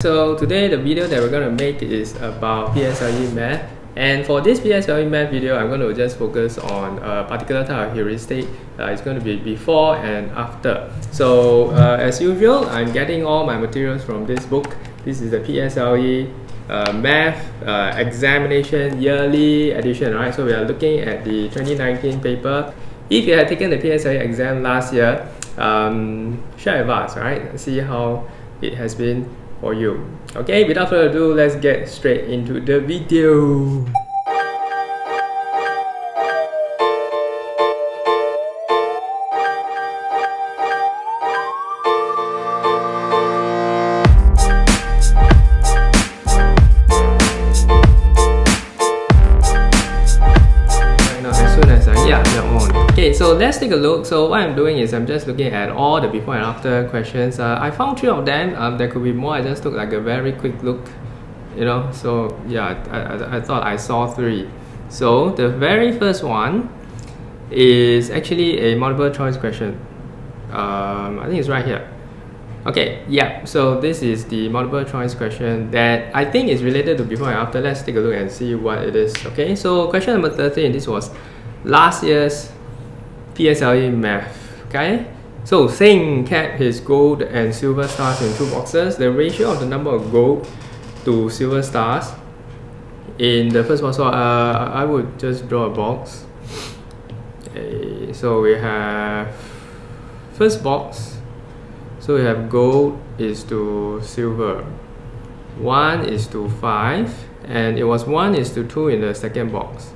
So today the video that we're going to make is about PSLE math. And for this PSLE math video I'm going to just focus on a particular type of heuristic. Uh, it's going to be before and after. So uh, as usual I'm getting all my materials from this book. This is the PSLE uh, math uh, examination yearly edition right? So we are looking at the 2019 paper. If you had taken the PSLE exam last year um, share with us right? See how it has been for you. Okay, without further ado, let's get straight into the video. Okay, so let's take a look. So what I'm doing is I'm just looking at all the before and after questions. Uh, I found three of them. Um, there could be more. I just took like a very quick look, you know. So yeah, I, I, I thought I saw three. So the very first one is actually a multiple choice question. Um, I think it's right here. Okay, yeah, so this is the multiple choice question that I think is related to before and after. Let's take a look and see what it is. Okay, so question number 13, this was last year's PSLE math. Okay, so Singh kept his gold and silver stars in two boxes. The ratio of the number of gold to silver stars in the first box. So uh, I would just draw a box. Okay, so we have first box. So we have gold is to silver. 1 is to 5 and it was 1 is to 2 in the second box.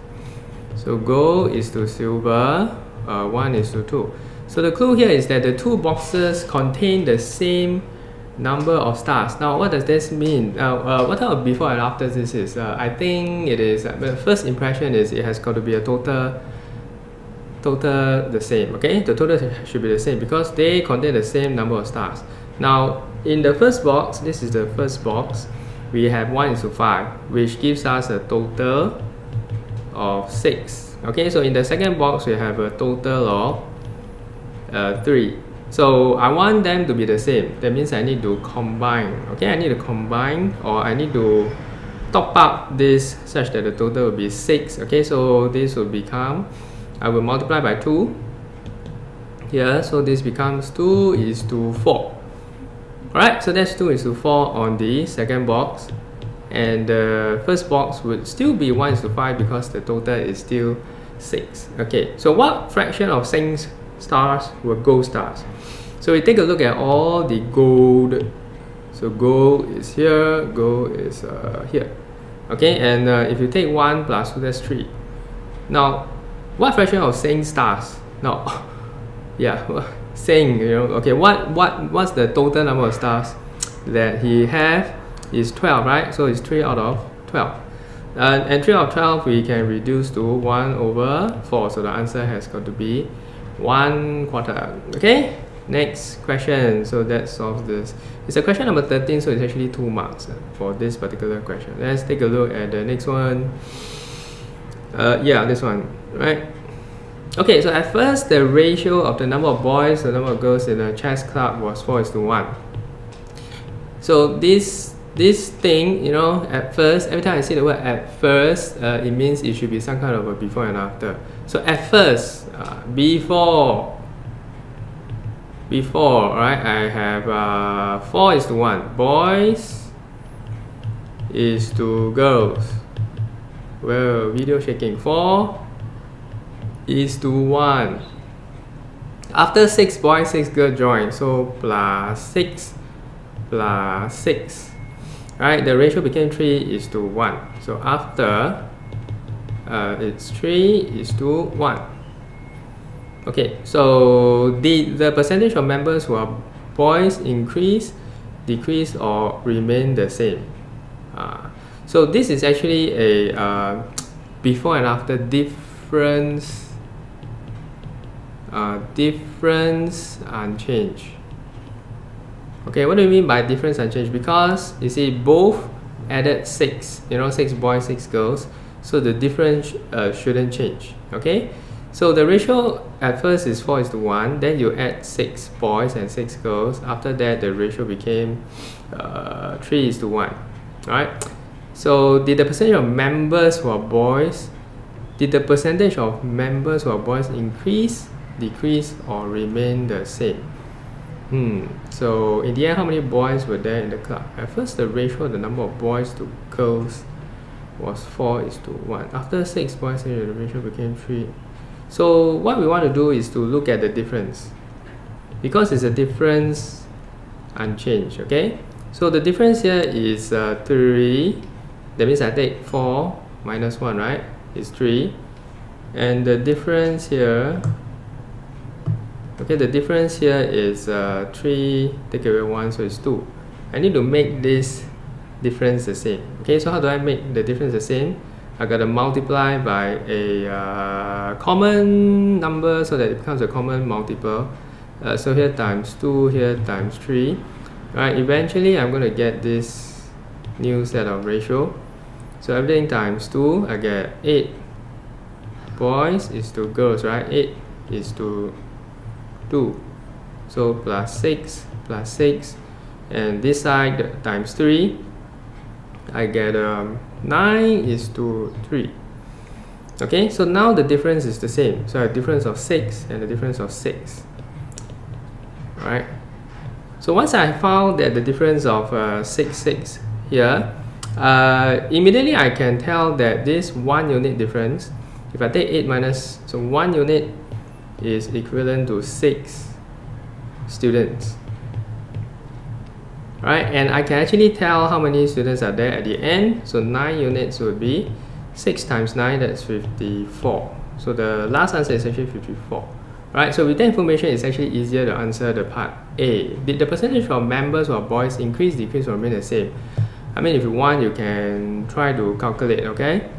So gold is to silver, uh, 1 is to 2. So the clue here is that the two boxes contain the same number of stars. Now what does this mean? Uh, uh, what type of before and after this is? Uh, I think it is, uh, the first impression is it has got to be a total total the same okay the total should be the same because they contain the same number of stars now in the first box this is the first box we have 1 is to 5 which gives us a total of 6 okay so in the second box we have a total of uh, 3 so I want them to be the same. That means I need to combine. Okay I need to combine or I need to top up this such that the total will be 6 okay so this will become I will multiply by 2 here so this becomes 2 is to 4 alright so that's 2 is to 4 on the second box. And the first box would still be 1 is to 5 because the total is still 6. Okay, so what fraction of Singh's stars were gold stars? So we take a look at all the gold. So gold is here, gold is uh, here. Okay, and uh, if you take 1 plus 2, that's 3. Now, what fraction of Singh's stars? Now, yeah, Singh, you know, okay, what, what, what's the total number of stars that he have is 12, right? So it's 3 out of 12. And 3 out of 12 we can reduce to 1 over 4. So the answer has got to be 1 quarter. Okay? Next question. So that solves this. It's a question number 13, so it's actually 2 marks uh, for this particular question. Let's take a look at the next one. Uh, yeah, this one, right? Okay, so at first the ratio of the number of boys, to the number of girls in a chess club was 4 is to 1. So this this thing, you know, at first, every time I say the word at first, uh, it means it should be some kind of a before and after. So at first, uh, before, before, right, I have uh, 4 is to 1. Boys is to girls. Well, video shaking. 4 is to 1. After 6 boys, 6 girls join. So plus 6 plus 6 right the ratio became 3 is to 1 so after uh, it's 3 is to 1 okay so the the percentage of members who are boys increase decrease or remain the same. Uh, so this is actually a uh, before and after difference uh, difference unchanged Okay, what do you mean by difference unchanged? Because you see both added 6, you know, 6 boys, 6 girls. So the difference uh, shouldn't change. Okay, so the ratio at first is 4 is to 1. Then you add 6 boys and 6 girls. After that, the ratio became uh, 3 is to 1. Alright? So did the percentage of members who are boys, did the percentage of members who are boys increase, decrease or remain the same? Hmm. So in the end, how many boys were there in the club? At first, the ratio the number of boys to girls was 4 is to 1. After 6 boys, the ratio became 3. So what we want to do is to look at the difference. Because it's a difference unchanged, okay? So the difference here is uh, 3. That means I take 4 minus 1, right? Is 3. And the difference here okay the difference here is uh, 3 take away 1 so it's 2 I need to make this difference the same. Okay so how do I make the difference the same? I gotta multiply by a uh, common number so that it becomes a common multiple. Uh, so here times 2 here times 3 right eventually I'm going to get this new set of ratio. So everything times 2 I get 8 boys is to girls right? 8 is to 2 so plus 6 plus 6 and this side times 3 I get um, 9 is to 3 okay so now the difference is the same. So a difference of 6 and a difference of 6 right so once I found that the difference of uh, 6 6 here uh, immediately I can tell that this 1 unit difference if I take 8 minus so 1 unit is equivalent to 6 students. Right and I can actually tell how many students are there at the end. So 9 units would be 6 times 9 that's 54 so the last answer is actually 54 right so with that information it's actually easier to answer the part A. Did the percentage of members or boys increase decrease or remain the same? I mean if you want you can try to calculate okay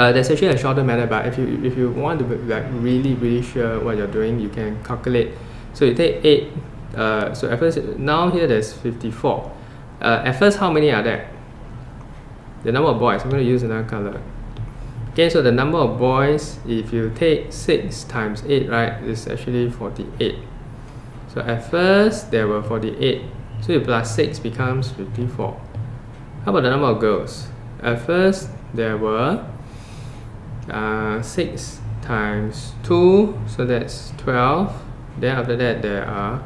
uh, there's actually a shorter method but if you if you want to be like really really sure what you're doing you can calculate. So you take 8 uh, so at first now here there's 54 uh, at first how many are there? The number of boys I'm going to use another color. Okay so the number of boys if you take 6 times 8 right is actually 48 so at first there were 48 so you plus 6 becomes 54 how about the number of girls? At first there were uh, 6 times 2 so that's 12 then after that there are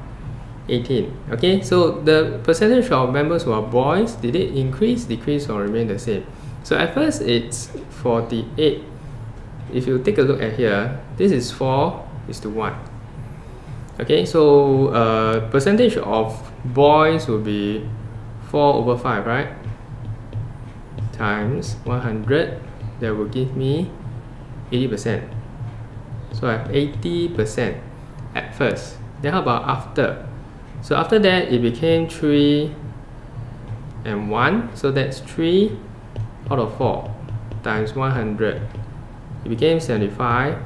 18 okay so the percentage of members who are boys did it increase decrease or remain the same? So at first it's 48 if you take a look at here this is 4 is to 1 okay so uh, percentage of boys will be 4 over 5 right? Times 100 that will give me 80% so I have 80% at first. Then how about after? So after that it became 3 and 1 so that's 3 out of 4 times 100 it became 75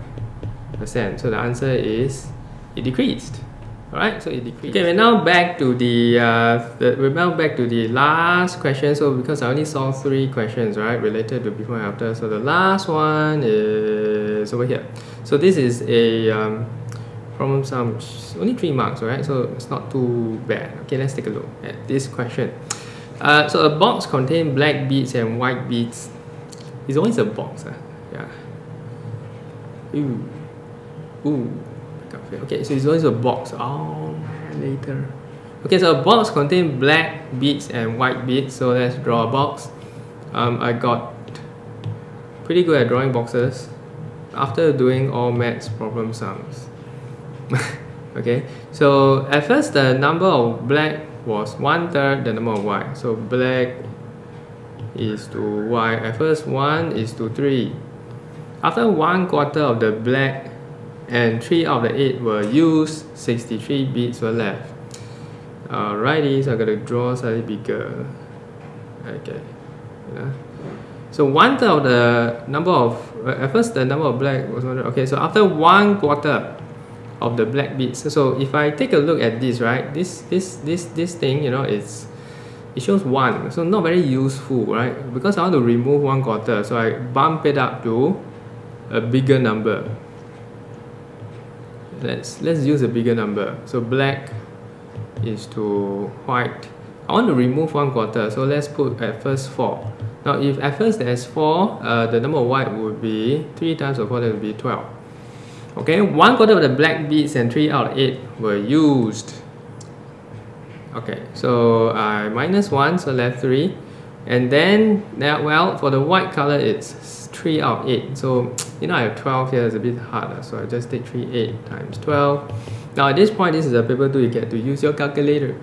percent. So the answer is it decreased Alright, so it decreased. Okay, we're now back to the, uh, the, we're now back to the last question. So because I only saw three questions, right, related to before and after. So the last one is over here. So this is a um, problem sum, only three marks, right? So it's not too bad. Okay, let's take a look at this question. Uh, so a box contains black beads and white beads. It's always a box, huh? yeah. Ooh, ooh. Okay, so it's always a box. Oh, later. Okay, so a box contains black beads and white beads. So let's draw a box. Um, I got pretty good at drawing boxes after doing all maths problem sums. okay, so at first the number of black was one third the number of white. So black is to white. At first one is to three. After one quarter of the black and 3 out of the 8 were used, 63 beads were left. Alrighty, so I'm going to draw slightly bigger. Okay. Yeah. So one third of the number of, at first the number of black was 100. Okay, so after one quarter of the black beads, so if I take a look at this, right, this, this, this, this thing, you know, it's, it shows 1, so not very useful, right? Because I want to remove one quarter, so I bump it up to a bigger number let's let's use a bigger number so black is to white I want to remove one quarter, so let's put at first 4. Now if at first there's 4, uh, the number of white would be 3 times a quarter would be 12. Okay, 1 quarter of the black beads and 3 out of 8 were used. Okay, so I minus 1, so left 3. And then, that well, for the white color, it's 3 out of 8. So, you know, I have 12 here, it's a bit harder. So I just take 3, 8 times 12. Now at this point, this is a paper 2, you get to use your calculator.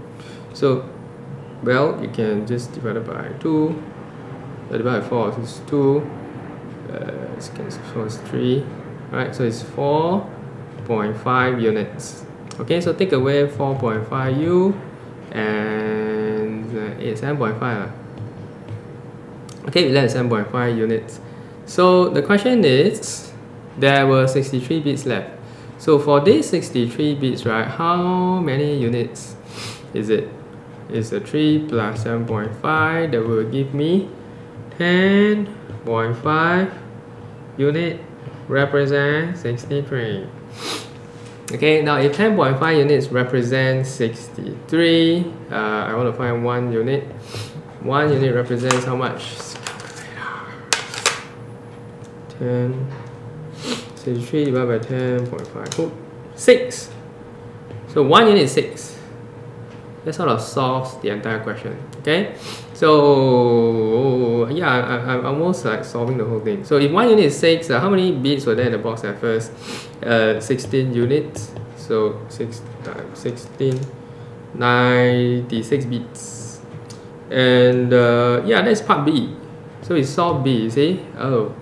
So, well, you can just divide it by 2, divide by 4, so it's 2, uh, so it's 3, right? So it's 4.5 units. Okay, so take away 4.5 U and uh, it's 7.5. Okay, we left 7.5 units. So the question is, there were 63 bits left. So for these 63 bits, right, how many units is it? It's a 3 plus 7.5 that will give me 10.5 unit represent 63. Okay, now if 10.5 units represent 63, uh, I want to find one unit. One unit represents how much? 10, 63 divided by 10.5, 6. So one unit is 6 that sort of solves the entire question okay? So yeah I, I'm almost like solving the whole thing. So if one unit is 6 uh, how many bits were there in the box at first? Uh, 16 units. So 6 times 16 96 bits. And uh, yeah that's part B. So we solve B see? Oh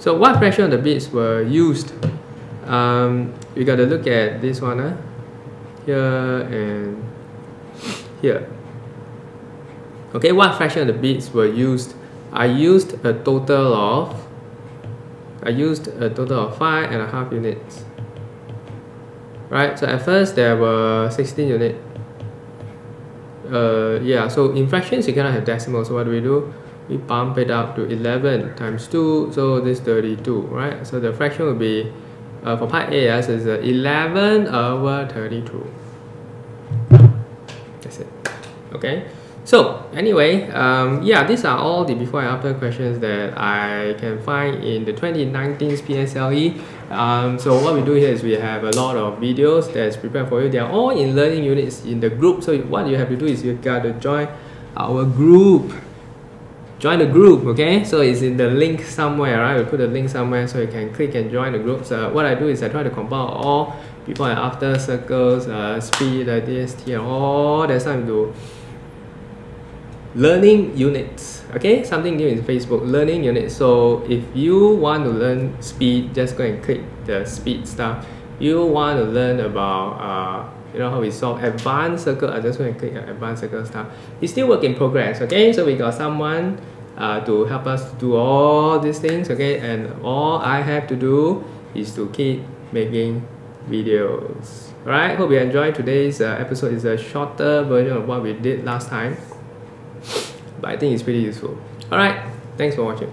so what fraction of the bits were used um, we got to look at this one uh, here and here. Okay, what fraction of the bits were used? I used a total of I used a total of five and a half units. Right, so at first there were 16 units. Uh, yeah, so in fractions you cannot have decimals, so what do we do? We bump it up to 11 times 2, so this 32, right? So the fraction will be, uh, for part as is 11 over 32 that's it. Okay? So anyway um, yeah these are all the before and after questions that I can find in the 2019 PSLE um, so what we do here is we have a lot of videos that's prepared for you. They are all in learning units in the group. So what you have to do is you got to join our group join the group okay? So it's in the link somewhere right? We put the link somewhere so you can click and join the group. So what I do is I try to compile all before and after circles uh, speed uh, DST and all that stuff to learning units okay? Something new in facebook learning units. So if you want to learn speed just go and click the speed stuff you want to learn about uh, you know how we solve advanced circle i just want to click advanced circle stuff. It's still work in progress okay? So we got someone uh, to help us do all these things okay? And all i have to do is to keep making videos alright? Hope you enjoyed today's uh, episode. It's a shorter version of what we did last time but I think it's pretty useful. Alright, thanks for watching.